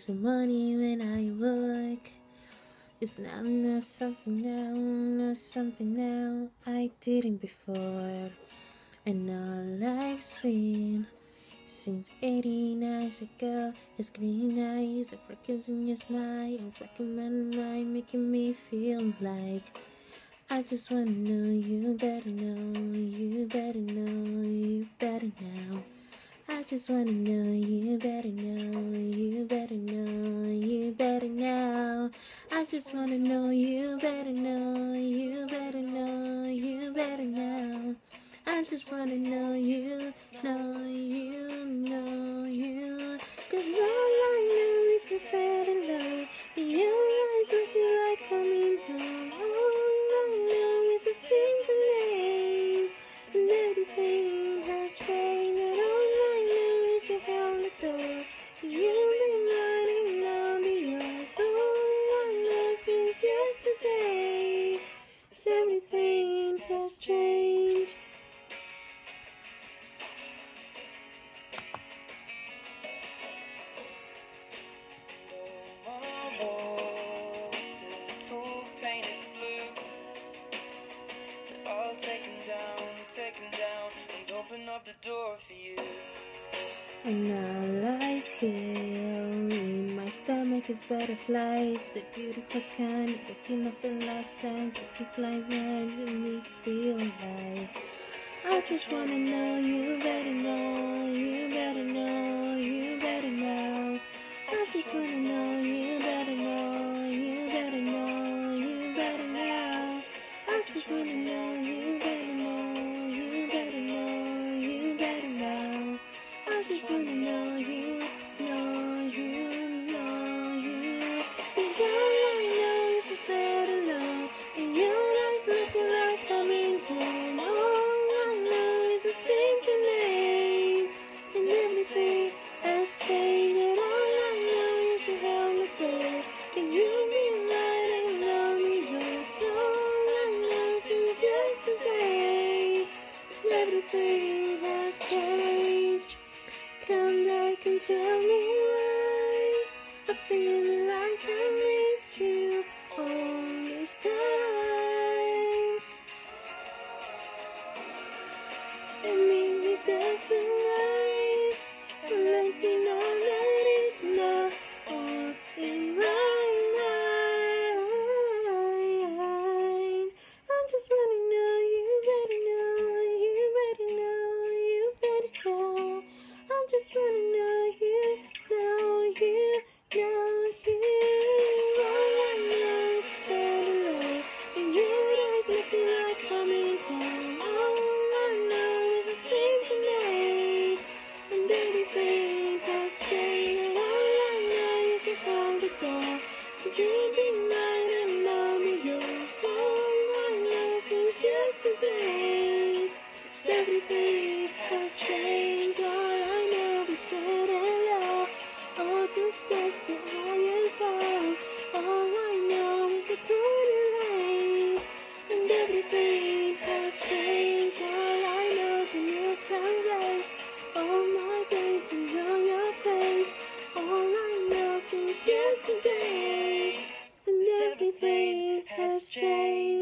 make some money when I work. It's now not something now, not something now I didn't before. And all I've seen since 80 years ago is green eyes, Africans in your smile, and fucking my mind, making me feel like I just wanna know you better know, you better know, you. I just wanna know you better know, you better know, you better know. I just wanna know you better know, you better know, you better know. I just wanna know you, You've been mine and I'll be yours. All since yesterday everything has changed. And all I feel in my stomach is butterflies, the beautiful kind, waking up the last time, taking flight round and make you feel like I just wanna know you better know, you better know, you better know. I just wanna know you better know, you better know, you better know. I just wanna know wanna know you, know you, know you. All I know is a sad alone. And your eyes looking like coming home. All I know is simple name. And everything has changed. And all I know is hell of a door. And you've been right and know me. All I know since yesterday Wanna know you better know, you better know, you better know. I just wanna yesterday everything has changed. All I know is and low. All this gets to highest house. All I know is a good rain. And everything has changed. All I know is a new found grace. All my days to know your face. All I know since yesterday. And everything has changed.